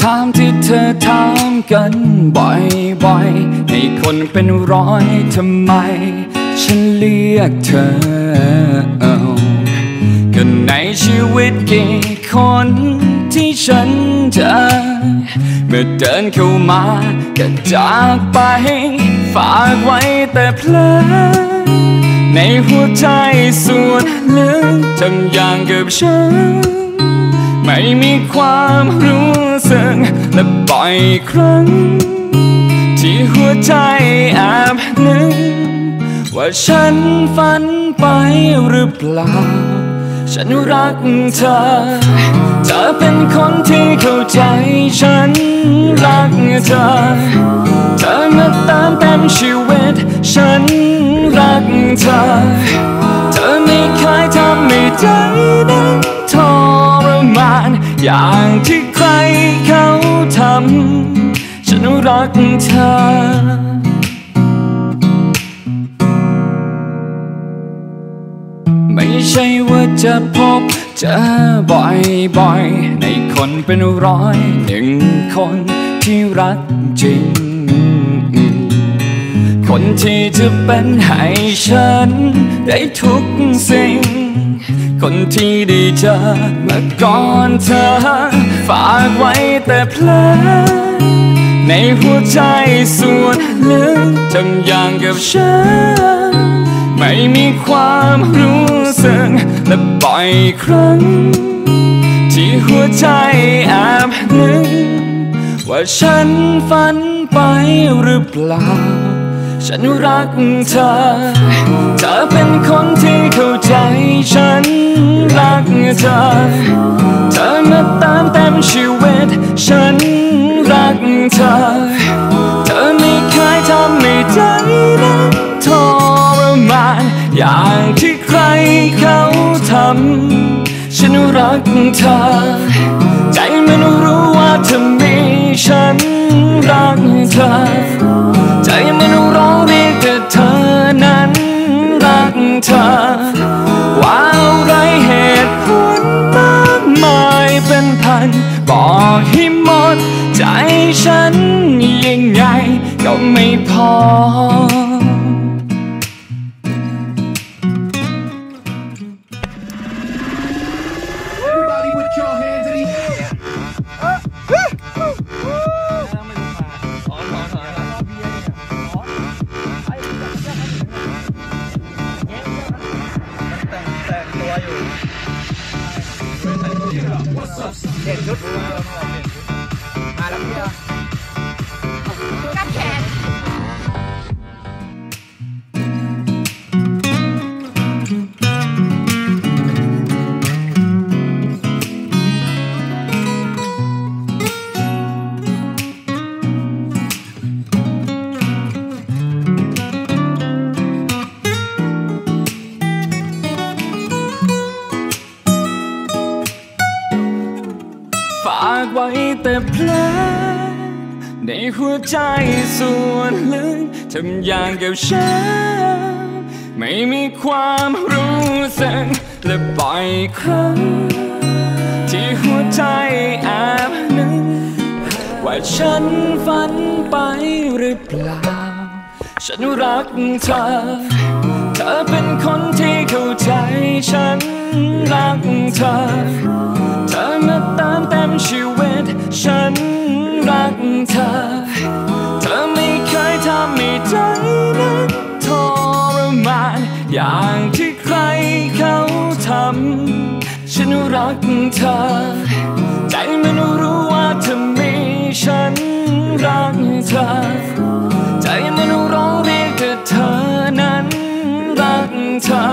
ถามที่เธอถามกันบ่อยๆ ให้คนเป็นร้อยทำไม ฉันเรียกเธอก็ในชีวิตกี่คนที่ฉันเจอเมื่อเดินเข้ามาก็จากไป ฝากไว้แต่เพลงในหัวใจส่วนลึกทำอย่างกับฉัน ไม่มีความรู้สึกและบ่อยครั้ง ที่หัวใจแอบนึกว่าฉันฝันไปหรือเปล่า ฉันรักเธอ เธอเป็นคนที่เข้าใจฉันรักเธอ เธอมาติมเต็มชีวิต ฉันรักเธอ เธอไม่เคยทำให้ใจนั้น อย่างที่ใครเขาทำ ฉันรักเธอไม่ใช่ว่าจะพบเจอบ่อยๆ ในคนเป็นร้อยหนึ่งคนที่รักจริง คนที่จะเป็นให้ฉันได้ทุกสิ่ง คนที่ได้เจอเมื่อก่อนเธอ ฝากไว้แต่เพลงในหัวใจส่วนลึกทำอย่างกับฉัน ไม่มีความรู้สึกและบ่อยครั้ง ที่หัวใจแอบนึกว่าฉันฝันไปหรือเปล่า ฉันรักเธอ เธอ เธอมาเติมเต็มชีวิต ฉันรักเธอ เธอไม่เคยทำให้ใจนั้นทรมานอย่างที่ใครเขาทำ ฉันรักเธอ ใจมันรู้ว่าเธอมีฉันรักเธอ ใจมันร้องเรียกแต่เธอนั้นรักเธอว่า ตุผลมากมายเป็นพัน บอกให้หมด ใจฉันยังไงก็ไม่พอ Everybody with your hands in the air. กับ ฝากไว้แต่เพลงในหัวใจส่วนลึกทำอย่างกับฉัน ไม่มีความรู้สึกและบ่อยครั้ง ที่หัวใจแอบนึกว่าฉันฝันไปหรือเปล่า ฉันรักเธอ เธอเป็นคนที่เข้าใจฉันรักเธอ ธอ เธอไม่เคยทำให้ใจนั้นทรมาน อย่างที่ใครเขาทำ ฉันรักเธอ ใจมันรู้ว่าเธอมีฉันรักเธอ ใจมันร้องเรียกแต่เธอนั้นรักเธอ